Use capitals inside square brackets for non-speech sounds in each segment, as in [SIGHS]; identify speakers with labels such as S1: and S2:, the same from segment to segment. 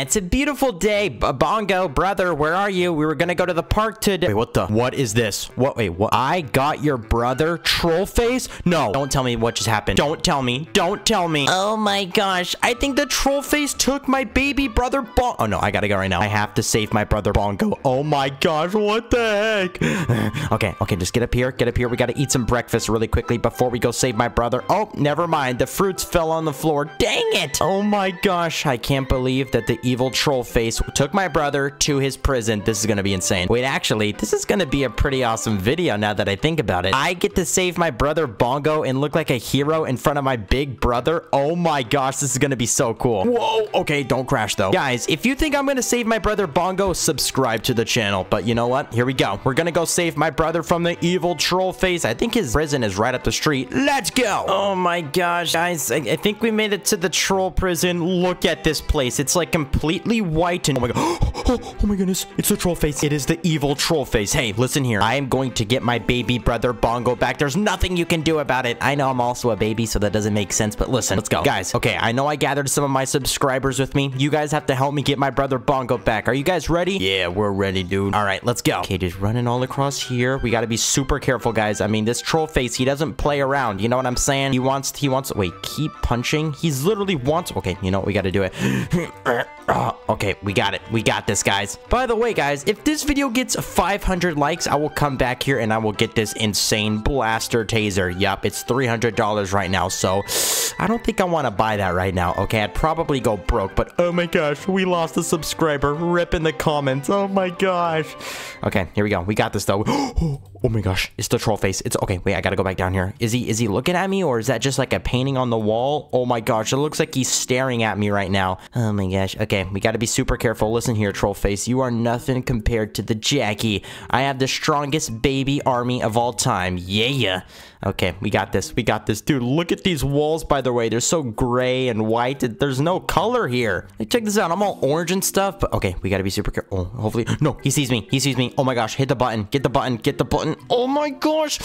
S1: It's a beautiful day. Bongo, brother, where are you? We were gonna go to the park today. Wait, what the? What is this? What? Wait, what? I got your brother, troll face? No, don't tell me what just happened. Don't tell me. Don't tell me. Oh my gosh, I think the troll face took my baby brother Bon- Oh no, I gotta go right now. I have to save my brother Bongo. Oh my gosh, what the heck? [SIGHS] okay, okay, just get up here, get up here. We gotta eat some breakfast really quickly before we go save my brother. Oh, never mind. The fruits fell on the floor. Dang it! Oh my gosh, I can't believe that the evil troll face took my brother to his prison. This is gonna be insane. Wait, actually, this is gonna be a pretty awesome video now that I think about it. I get to save my brother Bongo and look like a hero in front of my big brother. Oh my gosh, this is gonna be so cool. Whoa, okay, don't crash though. Guys, if you think I'm gonna save my brother Bongo, subscribe to the channel. But you know what? Here we go. We're gonna go save my brother from the evil troll face. I think his prison is right up the street. Let's go. Oh my gosh, guys, I, I think we made it to the troll prison. Look at this place. It's like completely white and oh my god. Oh, [GASPS] oh my goodness, it's the troll face. It is the evil troll face. Hey, listen here. I am going to get my baby brother Bongo back. There's nothing you can do about it. I know I'm also a baby, so that doesn't make sense, but listen, let's go. Guys, okay, I know I gathered some of my subscribers with me. You guys have to help me get my brother Bongo back. Are you guys ready? Yeah, we're ready, dude. All right, let's go. Okay, just running all across here. We got to be super careful, guys. I mean, this troll face, he doesn't play around. You know what I'm saying? He wants, he wants, wait, keep punching. He's literally wants, okay, you know what? We got to do it. Oh, okay, we got it. We got this, guys. By the way, guys, if this video gets 500 likes, I will come back here and I will get this insane blaster taser. Yup, it's $300 right now, so I don't think I want to buy that right now. Okay, I'd probably go broke, but oh my gosh, we lost a subscriber. Rip in the comments. Oh my gosh. Okay, here we go. We got this, though. [GASPS] Oh, Oh my gosh, it's the troll face. It's okay. Wait, I gotta go back down here. Is he is he looking at me or is that just like a painting on the wall? Oh my gosh, it looks like he's staring at me right now. Oh my gosh. Okay, we gotta be super careful. Listen here, troll face. You are nothing compared to the Jacki. I have the strongest baby army of all time. Yeah. Okay, we got this. We got this. Dude, look at these walls, by the way. They're so gray and white. There's no color here. Hey, check this out. I'm all orange and stuff, but okay, we gotta be super careful. Oh, hopefully. No, he sees me. He sees me. Oh my gosh, hit the button. Get the button. Get the button. Oh my gosh.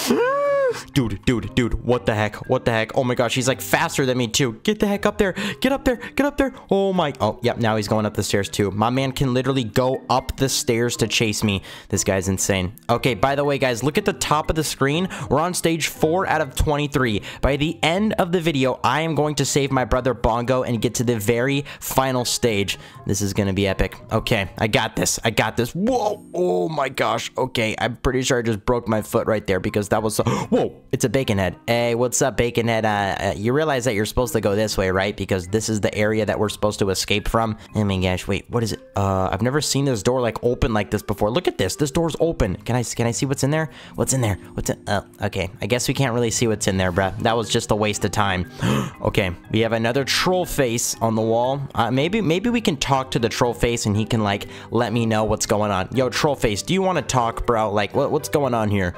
S1: Dude, dude, dude. What the heck? What the heck? Oh my gosh, he's like faster than me too. Get the heck up there. Get up there. Get up there. Oh my. Oh, yep, now he's going up the stairs too. My man can literally go up the stairs to chase me. This guy's insane. Okay, by the way, guys, look at the top of the screen. We're on stage 4 out of 23. By the end of the video, I am going to save my brother Bongo and get to the very final stage. This is going to be epic. Okay, I got this. I got this. Whoa. Oh my gosh. Okay, I'm pretty sure I just broke my foot right there because that was so... Whoa, it's a bacon head. Hey, what's up, bacon head? Uh, uh, you realize that you're supposed to go this way, right? Because this is the area that we're supposed to escape from. I mean, gosh, wait, what is it? Uh, I've never seen this door like open like this before. Look at this. This door's open. Can I can I see what's in there? What's in there? What's in? Oh, okay. I guess we can't really see what's in there, bruh. That was just a waste of time. [GASPS] okay, we have another troll face on the wall. Uh, maybe maybe we can talk to the troll face and he can like let me know what's going on. Yo, troll face, do you want to talk, bro? Like, what, what's going on here?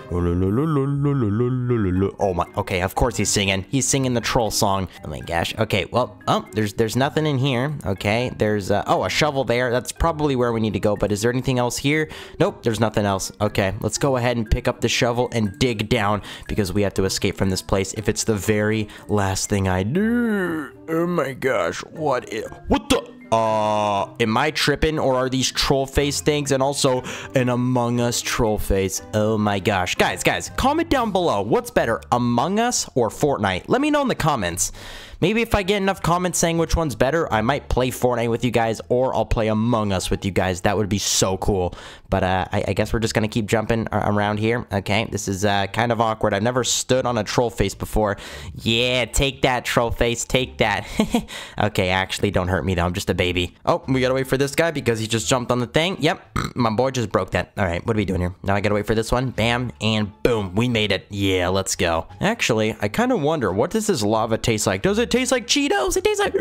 S1: Oh my. Okay, of course he's singing. He's singing the troll song. Oh my gosh. Okay, well, oh, there's there's nothing in here. Okay, there's uh, oh a shovel there. That's probably where we need to go. But is there anything else here? Nope, there's nothing else. Okay, let's go ahead and pick up the shovel and dig down because we have to escape from this place. If it's the very last thing I do. Oh my gosh, what? Is, what the? Uh, am I tripping or are these troll face things and also an Among Us troll face? Oh my gosh. Guys, guys, comment down below. What's better, Among Us or Fortnite? Let me know in the comments. Maybe if I get enough comments saying which one's better, I might play Fortnite with you guys or I'll play Among Us with you guys. That would be so cool. But uh, I, I, guess we're just going to keep jumping around here. Okay, this is uh, kind of awkward. I've never stood on a troll face before. Yeah, take that, troll face. Take that. [LAUGHS] okay, actually, don't hurt me, though. I'm just a baby. Oh, we got to wait for this guy because he just jumped on the thing. Yep, [CLEARS THROAT] my boy just broke that. All right, what are we doing here? Now I got to wait for this one. Bam, and boom. We made it. Yeah, let's go. Actually, I kind of wonder, what does this lava taste like? Does it taste like Cheetos? It tastes like...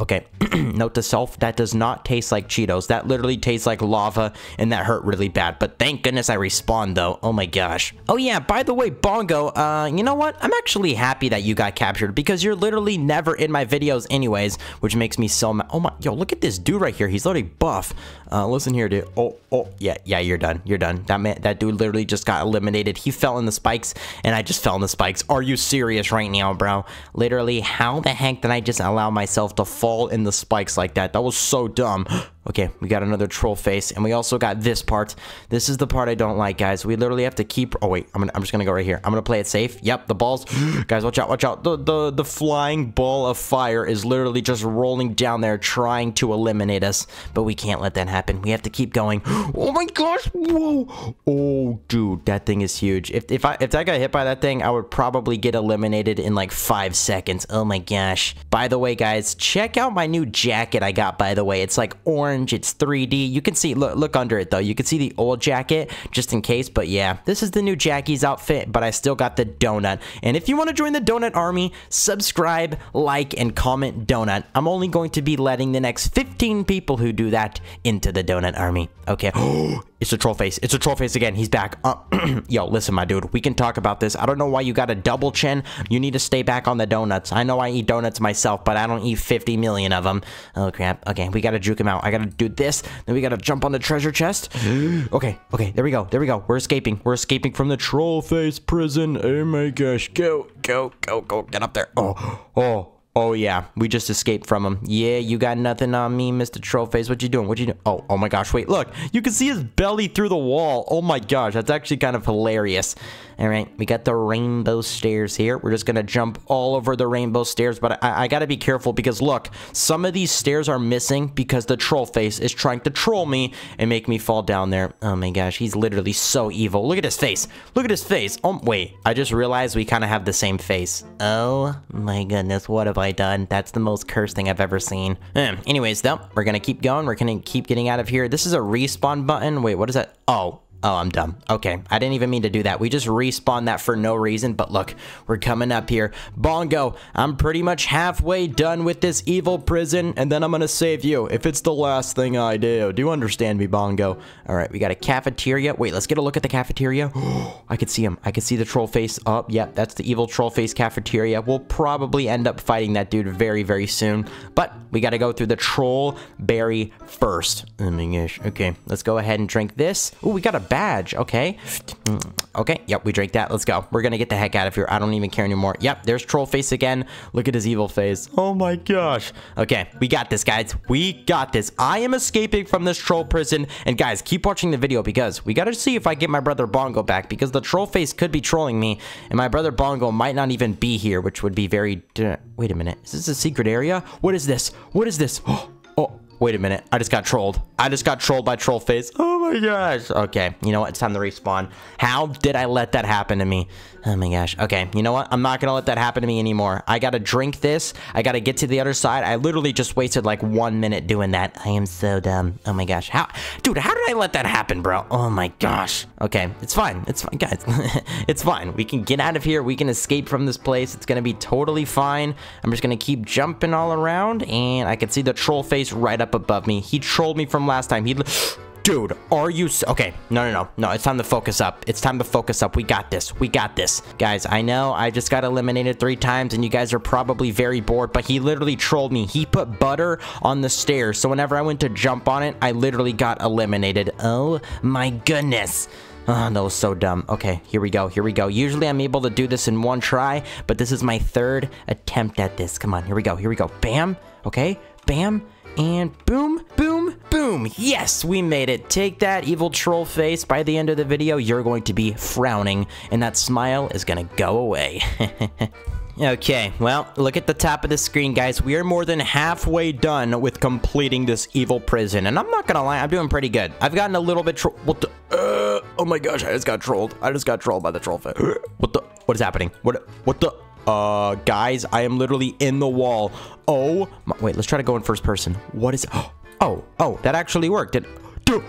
S1: Okay, [CLEARS THROAT] note to self, that does not taste like Cheetos. That literally tastes like lava, and that hurt really bad. But thank goodness I respawned, though. Oh my gosh. Oh yeah, by the way, Bongo, uh, you know what? I'm actually happy that you got captured, because you're literally never in my videos anyways, which makes me so mad. Oh my, yo, look at this dude right here. He's literally buff. Uh, listen here, dude. Oh, oh, yeah, yeah, you're done. You're done. That man, that dude literally just got eliminated. He fell in the spikes, and I just fell in the spikes. Are you serious right now, bro? Literally, how the heck did I just allow myself to fall fall in the spikes like that. That was so dumb. Okay, we got another troll face, and we also got this part. This is the part I don't like, guys. We literally have to keep... Oh, wait. I'm, gonna, I'm just going to go right here. I'm going to play it safe. Yep, the balls... [GASPS] guys, watch out, watch out. The, the, the flying ball of fire is literally just rolling down there trying to eliminate us, but we can't let that happen. We have to keep going. [GASPS] Oh, my gosh. Whoa. Oh, dude, that thing is huge. If, if, I, if I got hit by that thing, I would probably get eliminated in like five seconds. Oh, my gosh. By the way, guys, check out my new jacket I got, by the way. It's like orange orange. It's 3D. You can see, look, look under it though. You can see the old jacket just in case. But yeah, this is the new Jacki's outfit, but I still got the donut. And if you want to join the donut army, subscribe, like, and comment donut. I'm only going to be letting the next 15 people who do that into the donut army. Okay. [GASPS] Oh, It's a troll face. It's a troll face again. He's back. Uh, [CLEARS THROAT] yo, listen, my dude. We can talk about this. I don't know why you got a double chin. You need to stay back on the donuts. I know I eat donuts myself, but I don't eat 50 million of them. Oh, crap. Okay, we got to juke him out. I got to do this. Then we got to jump on the treasure chest. [GASPS] okay, okay. There we go. There we go. We're escaping. We're escaping from the troll face prison. Oh, my gosh. Go, go, go, go. Get up there. Oh, oh. Oh, yeah. We just escaped from him. Yeah, you got nothing on me, Mr. Trollface. What you doing? What you doing? Oh, oh my gosh. Wait, look. You can see his belly through the wall. Oh my gosh. That's actually kind of hilarious. All right, we got the rainbow stairs here. We're just going to jump all over the rainbow stairs, but I, I got to be careful because look, some of these stairs are missing because the troll face is trying to troll me and make me fall down there. Oh my gosh, he's literally so evil. Look at his face. Look at his face. Oh, wait, I just realized we kind of have the same face. Oh my goodness, what have I done? That's the most cursed thing I've ever seen. Eh, anyways, though, we're going to keep going. We're going to keep getting out of here. This is a respawn button. Wait, what is that? Oh, Oh, I'm dumb. Okay, I didn't even mean to do that. We just respawned that for no reason, but look, we're coming up here. Bongo, I'm pretty much halfway done with this evil prison, and then I'm gonna save you, if it's the last thing I do. Do you understand me, Bongo? All right, we got a cafeteria. Wait, let's get a look at the cafeteria. [GASPS] [GASPS] [GASPS] I could see him. I could see the troll face. Oh, yep, that's the evil troll face cafeteria. We'll probably end up fighting that dude very, very soon, but we gotta go through the troll berry first. Okay, let's go ahead and drink this. Oh, we got a badge. Okay. Mm, okay. Yep, we drank that. Let's go. We're gonna get the heck out of here. I don't even care anymore. Yep, there's troll face again. Look at his evil face. Oh my gosh. Okay, we got this, guys. We got this. I am escaping from this troll prison. And guys, keep watching the video because we gotta see if I get my brother Bongo back because the troll face could be trolling me and my brother Bongo might not even be here, which would be very... Wait a minute. Is this a secret area? What is this? What is this? [GASPS] Oh, wait a minute. I just got trolled. I just got trolled by troll face. Oh my gosh. Okay, you know what? It's time to respawn. How did I let that happen to me? Oh my gosh. Okay, you know what? I'm not gonna let that happen to me anymore. I gotta drink this. I gotta get to the other side. I literally just wasted like one minute doing that. I am so dumb. Oh my gosh. How, dude, how did I let that happen, bro? Oh my gosh. Okay, it's fine. It's fine, guys. [LAUGHS] it's fine. We can get out of here. We can escape from this place. It's gonna be totally fine. I'm just gonna keep jumping all around, and I can see the troll face right up above me. He trolled me from last time. He Dude, are you... Okay, no, no, no. No, it's time to focus up. It's time to focus up. We got this. We got this. Guys, I know I just got eliminated three times, and you guys are probably very bored, but he literally trolled me. He put butter on the stairs, so whenever I went to jump on it, I literally got eliminated. Oh, my goodness. Oh, that was so dumb. Okay, here we go. Here we go. Usually I'm able to do this in one try, but this is my third attempt at this. Come on, here we go. Here we go. Bam. Okay. Bam. And boom, boom, boom. Yes, we made it. Take that evil troll face. By the end of the video, you're going to be frowning, and that smile is going to go away. [LAUGHS] Okay, well, look at the top of the screen, guys. We are more than halfway done with completing this evil prison. And I'm not gonna lie, I'm doing pretty good. I've gotten a little bit What the? Uh, oh my gosh, I just got trolled. I just got trolled by the troll face. [GASPS] What the? What is happening? What? What the? Uh, guys, I am literally in the wall. Oh, my, wait, let's try to go in first person. What is, [GASPS] oh, oh, that actually worked. It, dude,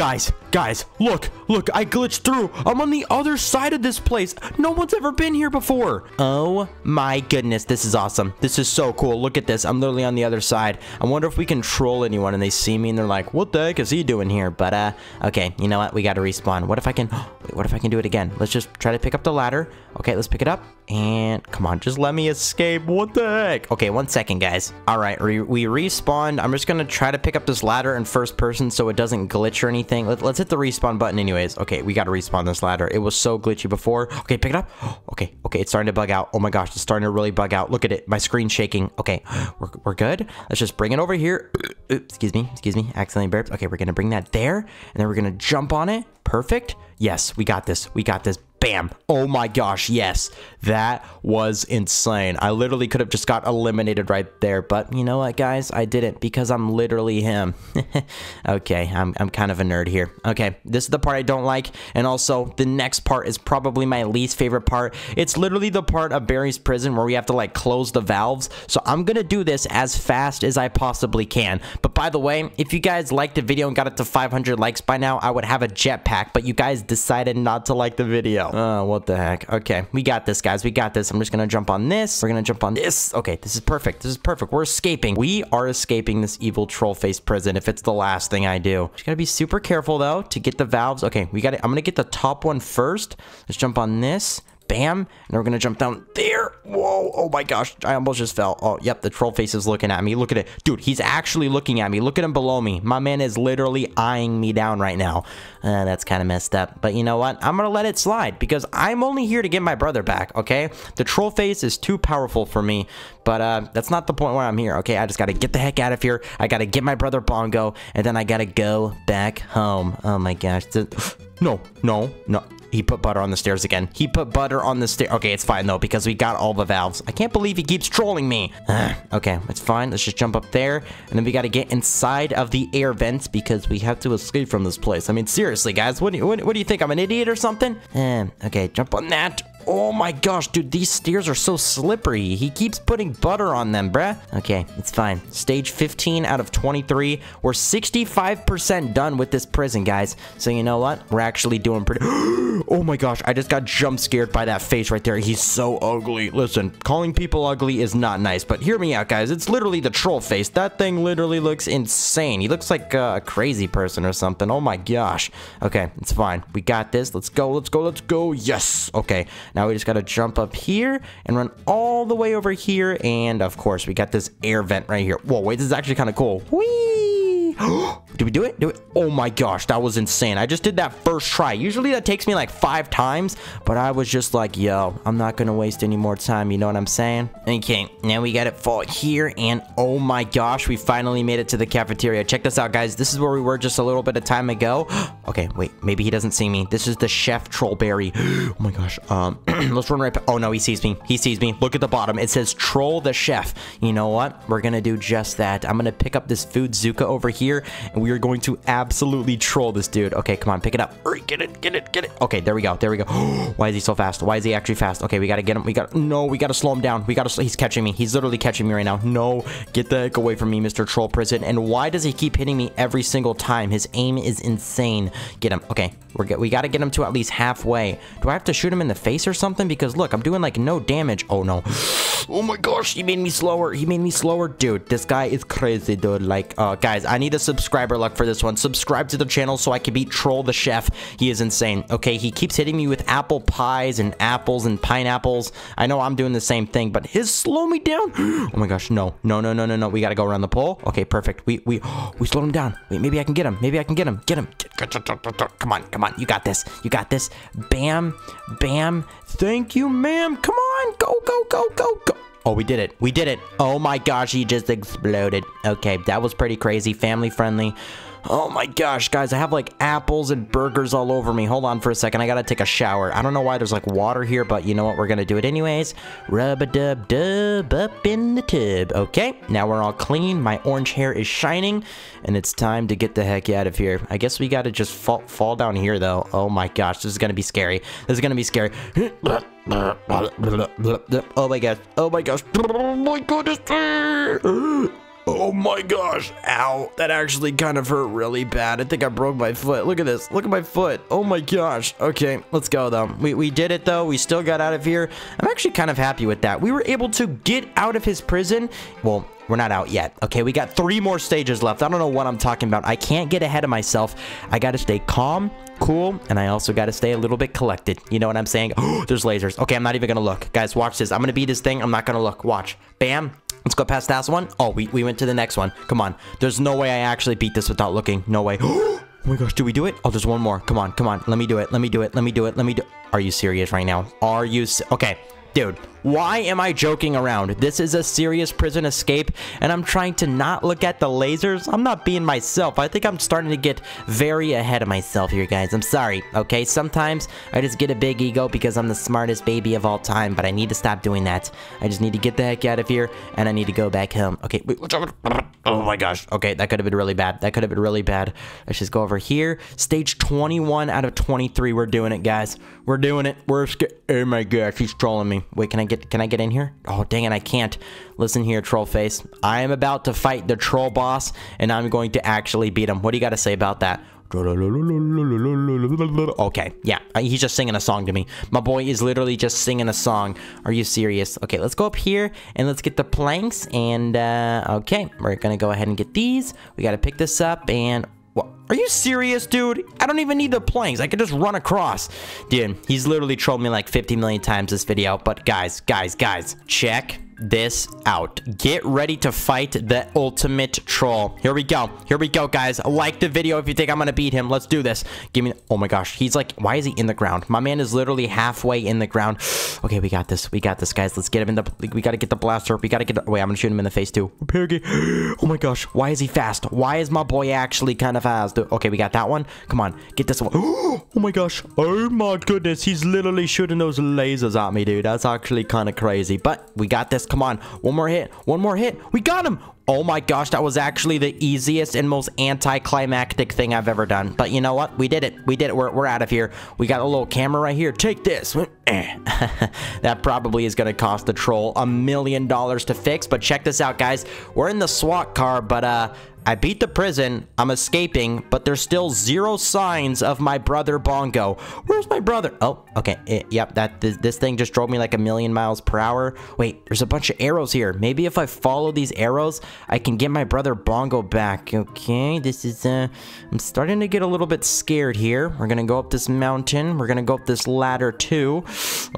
S1: Guys, guys, look, look, I glitched through. I'm on the other side of this place. No one's ever been here before. Oh my goodness, this is awesome. This is so cool. Look at this. I'm literally on the other side. I wonder if we can troll anyone and they see me and they're like, what the heck is he doing here? But, uh, okay, you know what? We got to respawn. What if I can, [GASPS] what if I can do it again? Let's just try to pick up the ladder. Okay, let's pick it up. And come on, just let me escape. What the heck? Okay, one second, guys. All right, we, we respawned. I'm just going to try to pick up this ladder in first person so it doesn't glitch or anything. Let, us hit the respawn button anyways. Okay, we got to respawn this ladder. It was so glitchy before. Okay, pick it up. [GASPS] Okay, okay, it's starting to bug out. Oh my gosh, it's starting to really bug out. Look at it. My screen's shaking. Okay, [GASPS] we're, we're good. Let's just bring it over here. [CLEARS THROAT] Oops, excuse me, excuse me. Accidentally burped. Okay, we're going to bring that there, and then we're going to jump on it. Perfect. Yes, we got this. We got this. Bam. Oh my gosh, yes. That was insane. I literally could have just got eliminated right there, but you know what, guys? I didn't because I'm literally him. [LAUGHS] okay, I'm, I'm kind of a nerd here. Okay, this is the part I don't like, and also the next part is probably my least favorite part. It's literally the part of Barry's prison where we have to like close the valves, so I'm gonna do this as fast as I possibly can. But by the way, if you guys liked the video and got it to 500 likes by now, I would have a jetpack, but you guys decided not to like the video. Oh, what the heck. Okay, we got this, guys. We got this. I'm just gonna jump on this. We're gonna jump on this. Okay, this is perfect. This is perfect. We're escaping. We are escaping this evil troll face prison if it's the last thing I do. Just gotta be super careful, though, to get the valves. Okay, we got it. I'm gonna get the top one first. Let's jump on this. Bam. And we're going to jump down there. Whoa. Oh my gosh. I almost just fell. Oh, yep. The troll face is looking at me. Look at it. Dude, he's actually looking at me. Look at him below me. My man is literally eyeing me down right now. Uh, that's kind of messed up. But you know what? I'm going to let it slide because I'm only here to get my brother back, okay? The troll face is too powerful for me. But uh, that's not the point where I'm here, okay? I just got to get the heck out of here. I got to get my brother Bongo. And then I got to go back home. Oh my gosh. [GASPS] No, no, no. He put butter on the stairs again. He put butter on the stair. Okay, it's fine though because we got all the valves. I can't believe he keeps trolling me. [SIGHS] okay, it's fine. Let's just jump up there. And then we got to get inside of the air vents because we have to escape from this place. I mean, seriously, guys. What do you, what, what do you think? I'm an idiot or something? Eh, okay, jump on that. Oh my gosh, dude, these stairs are so slippery. He keeps putting butter on them, bruh. Okay, it's fine. Stage 15 out of 23. We're 65% done with this prison, guys. So you know what? We're actually doing pretty... [GASPS] oh my gosh, I just got jump scared by that face right there. He's so ugly. Listen, calling people ugly is not nice, but hear me out, guys. It's literally the troll face. That thing literally looks insane. He looks like uh, a crazy person or something. Oh my gosh. Okay, it's fine. We got this. Let's go, let's go, let's go. Yes. Okay. Now we just got to jump up here and run all the way over here. And of course, we got this air vent right here. Whoa, wait, this is actually kind of cool. Whee! [GASPS] [GASPS] [GASPS] Did we do it? Do it? Oh my gosh, that was insane. I just did that first try. Usually that takes me like five times, but I was just like, yo, I'm not gonna waste any more time. You know what I'm saying? Okay, now we got it fall here, and oh my gosh, we finally made it to the cafeteria. Check this out, guys. This is where we were just a little bit of time ago. [GASPS] okay, wait, maybe he doesn't see me. This is the chef Trollberry. [GASPS] oh my gosh. Um, [CLEARS THROAT] let's run right. Oh no, he sees me. He sees me. Look at the bottom. It says Troll the Chef. You know what? We're gonna do just that. I'm gonna pick up this food Zuka over here, and we are going to absolutely troll this dude. Okay, come on, pick it up. Hurry, get it, get it, get it. Okay, there we go, there we go. [GASPS] Why is he so fast? Why is he actually fast? Okay, we gotta get him. We got no, we gotta slow him down. We gotta. He's catching me. He's literally catching me right now. No, get the heck away from me, Mr. Troll Prison. And why does he keep hitting me every single time? His aim is insane. Get him. Okay, we're get. We gotta get him to at least halfway. Do I have to shoot him in the face or something? Because look, I'm doing like no damage. Oh no. [GASPS] Oh my gosh, he made me slower. He made me slower, dude. This guy is crazy, dude. Like, uh, guys, I need a subscriber luck for this one. Subscribe to the channel so I can beat Troll the Chef. He is insane. Okay, he keeps hitting me with apple pies and apples and pineapples. I know I'm doing the same thing, but his slow me down. [GASPS] oh my gosh, no, no, no, no, no, no. We gotta go around the pole. Okay, perfect. We we [GASPS] we slowed him down. Wait, maybe I can get him. Maybe I can get him. Get him. Come on, come on. You got this. You got this. Bam, bam. Thank you, ma'am. Come on, go, go, go, go, go. Oh, we did it. We did it. Oh my gosh, he just exploded. Okay, that was pretty crazy. Family friendly. Oh my gosh, guys, I have like apples and burgers all over me. Hold on for a second. I gotta take a shower. I don't know why there's like water here, but you know what? We're gonna do it anyways. Rub-a-dub-dub up in the tub. Okay, now we're all clean. My orange hair is shining, and it's time to get the heck out of here. I guess we gotta just fall, fall down here, though. Oh my gosh, this is gonna be scary. This is gonna be scary. [GASPS] Oh my gosh. Oh my gosh. Oh my goodness. [GASPS] [GASPS] Oh Oh my gosh. Ow. That actually kind of hurt really bad. I think I broke my foot. Look at this. Look at my foot. Oh my gosh. Okay, let's go though. We, we did it though. We still got out of here. I'm actually kind of happy with that. We were able to get out of his prison. Well, we're not out yet. Okay, we got three more stages left. I don't know what I'm talking about. I can't get ahead of myself. I got to stay calm, cool, and I also got to stay a little bit collected. You know what I'm saying? [GASPS] There's lasers. Okay, I'm not even going to look. Guys, watch this. I'm going to beat this thing. I'm not going to look. Watch. Bam. Let's go past that one. Oh, we, we went to the next one. Come on. There's no way I actually beat this without looking. No way. [GASPS] Oh my gosh, do we do it? Oh, there's one more. Come on, come on. Let me do it. Let me do it. Let me do it. Let me do Are you serious right now? Are you Okay. Dude, why am I joking around? This is a serious prison escape, and I'm trying to not look at the lasers. I'm not being myself. I think I'm starting to get very ahead of myself here, guys. I'm sorry, okay? Sometimes I just get a big ego because I'm the smartest baby of all time, but I need to stop doing that. I just need to get the heck out of here, and I need to go back home. Okay, wait, Oh my gosh. Okay, that could have been really bad. That could have been really bad. Let's just go over here. Stage 21 out of 23. We're doing it, guys. We're doing it. We're. Oh my gosh, he's trolling me. Wait, can I get can I get in here? Oh, dang it, I can't. Listen here, troll face. I am about to fight the troll boss, and I'm going to actually beat him. What do you got to say about that? Okay, yeah, he's just singing a song to me. My boy is literally just singing a song. Are you serious? Okay, let's go up here and let's get the planks. And, uh, okay, we're gonna go ahead and get these. We gotta pick this up and... Are you serious, dude? I don't even need the planks. I can just run across. Dude, he's literally trolled me like 50 million times this video. But guys, guys, guys, check this out. Get ready to fight the ultimate troll. Here we go. Here we go, guys. Like the video if you think I'm gonna beat him. Let's do this. Give me... Oh my gosh. He's like... Why is he in the ground? My man is literally halfway in the ground. [SIGHS] Okay, we got this. We got this, guys. Let's get him in the... We gotta get the blaster. We gotta get... The, wait, I'm gonna shoot him in the face, too. [GASPS] Oh my gosh. Why is he fast? Why is my boy actually kind of fast? Okay, we got that one. Come on. Get this one. [GASPS] Oh my gosh. Oh my goodness. He's literally shooting those lasers at me, dude. That's actually kind of crazy. But we got this. Come on. One more hit. One more hit. We got him. Oh my gosh, that was actually the easiest and most anticlimactic thing I've ever done. But you know what? We did it. We did it. We're, we're out of here. We got a little camera right here. Take this. [LAUGHS] that probably is going to cost the troll a million dollars to fix. But check this out, guys. We're in the SWAT car, but uh, I beat the prison, I'm escaping, but there's still zero signs of my brother Bongo. Where's my brother? Oh, okay, it, yep, that this, this, thing just drove me like a million miles per hour. Wait, there's a bunch of arrows here. Maybe if I follow these arrows, I can get my brother Bongo back. Okay, this is, uh, I'm starting to get a little bit scared here. We're gonna go up this mountain. We're gonna go up this ladder too.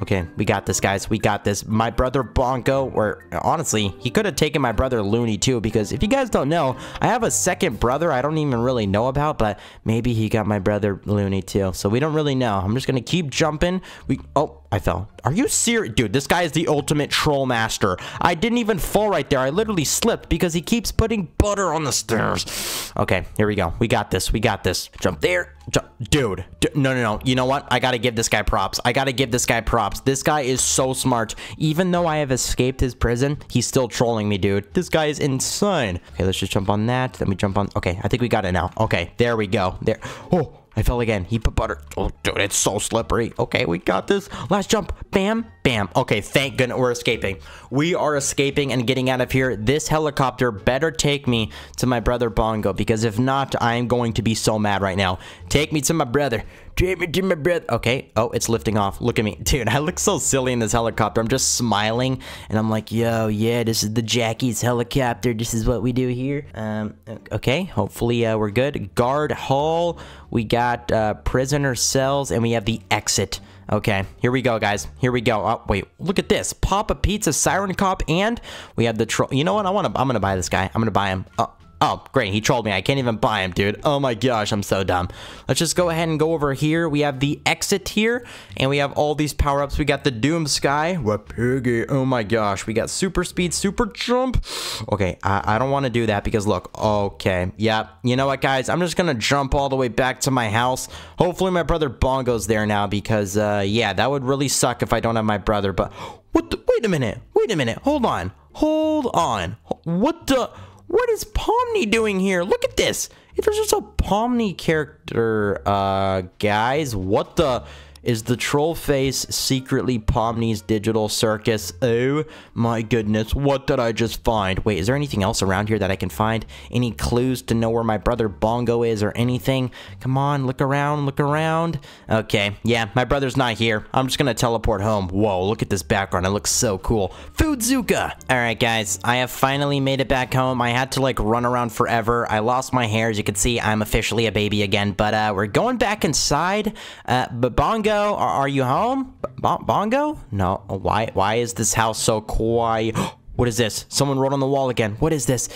S1: Okay, we got this, guys. We got this. My brother Bongo, or honestly, he could have taken my brother Looney too, because if you guys don't know, I have a second brother I don't even really know about, but maybe he got my brother Looney too. So we don't really know. I'm just gonna keep jumping. We oh I fell. Are you serious? Dude, this guy is the ultimate troll master. I didn't even fall right there. I literally slipped because he keeps putting butter on the stairs. Okay, here we go. We got this. We got this. Jump there. Jump. Dude. no, no, no. You know what? I gotta give this guy props. I gotta give this guy props. This guy is so smart. Even though I have escaped his prison, he's still trolling me, dude. This guy is insane. Okay, let's just jump on that. Let me jump on. Okay, I think we got it now. Okay, there we go. There. Oh. I fell again. He put butter. Oh, dude, it's so slippery. Okay, we got this. Last jump. Bam, bam. Okay, thank goodness we're escaping. We are escaping and getting out of here. This helicopter better take me to my brother Bongo, because if not, I am going to be so mad right now. Take me to my brother. Take me to my brother. Okay. Oh, it's lifting off. Look at me. [LAUGHS] Dude, I look so silly in this helicopter. I'm just smiling, and I'm like, yo, yeah, this is the Jacki's helicopter. This is what we do here. Um, okay. Hopefully, uh, we're good. Guard hall. We got uh, prisoner cells, and we have the exit. Okay, here we go, guys. Here we go. Oh, wait, look at this. Papa Pizza, Siren Cop, and we have the troll. You know what? I want to. I'm gonna buy this guy. I'm gonna buy him. Oh, Oh, great. He trolled me. I can't even buy him, dude. Oh my gosh, I'm so dumb. Let's just go ahead and go over here. We have the exit here, and we have all these power-ups. We got the Doom Sky. What piggy? Oh my gosh. We got super speed, super jump. Okay, I, I don't want to do that because look. Okay, yeah. You know what, guys? I'm just going to jump all the way back to my house. Hopefully my brother Bongo's there now because, uh, yeah, that would really suck if I don't have my brother. But what the? Wait a minute. Wait a minute. Hold on. Hold on. What the? What is Pomni doing here? Look at this. If there's just a Pomni character, uh, guys, what the... Is the troll face secretly Pomni's digital circus? Oh my goodness, what did I just find? Wait, is there anything else around here that I can find? Any clues to know where my brother Bongo is or anything? Come on, look around, look around. Okay, yeah, my brother's not here. I'm just gonna teleport home. Whoa, look at this background. It looks so cool. Foodzuka! Alright, guys, I have finally made it back home. I had to, like, run around forever. I lost my hair. As you can see, I'm officially a baby again. But, uh, we're going back inside. Uh, but Bongo Bongo, are, you home? Bongo? No. Why? Why is this house so quiet? [GASPS] what is this? Someone wrote on the wall again. What is this?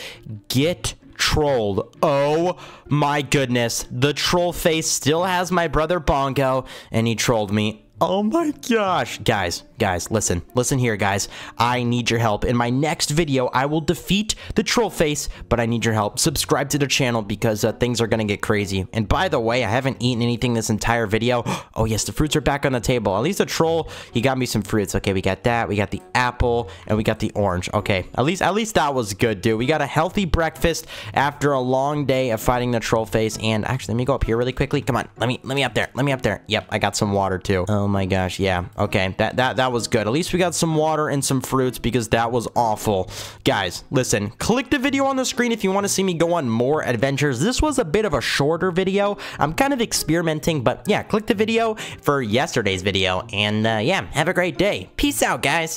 S1: Get trolled. Oh my goodness. The troll face still has my brother Bongo, and he trolled me. Oh my gosh. Guys, guys, listen. Listen here, guys. I need your help. In my next video, I will defeat the troll face, but I need your help. Subscribe to the channel because uh, things are going to get crazy. And by the way, I haven't eaten anything this entire video. [GASPS] Oh, yes, the fruits are back on the table. At least the troll, he got me some fruits. Okay, we got that. We got the apple, and we got the orange. Okay, at least at least that was good, dude. We got a healthy breakfast after a long day of fighting the troll face. And actually, let me go up here really quickly. Come on, let me let me up there. Let me up there. Yep, I got some water too. Oh, Oh my gosh, yeah. Okay, that, that, that was good. At least we got some water and some fruits because that was awful. Guys, listen, click the video on the screen if you want to see me go on more adventures. This was a bit of a shorter video. I'm kind of experimenting, but yeah, click the video for yesterday's video. And uh, yeah, have a great day. Peace out, guys.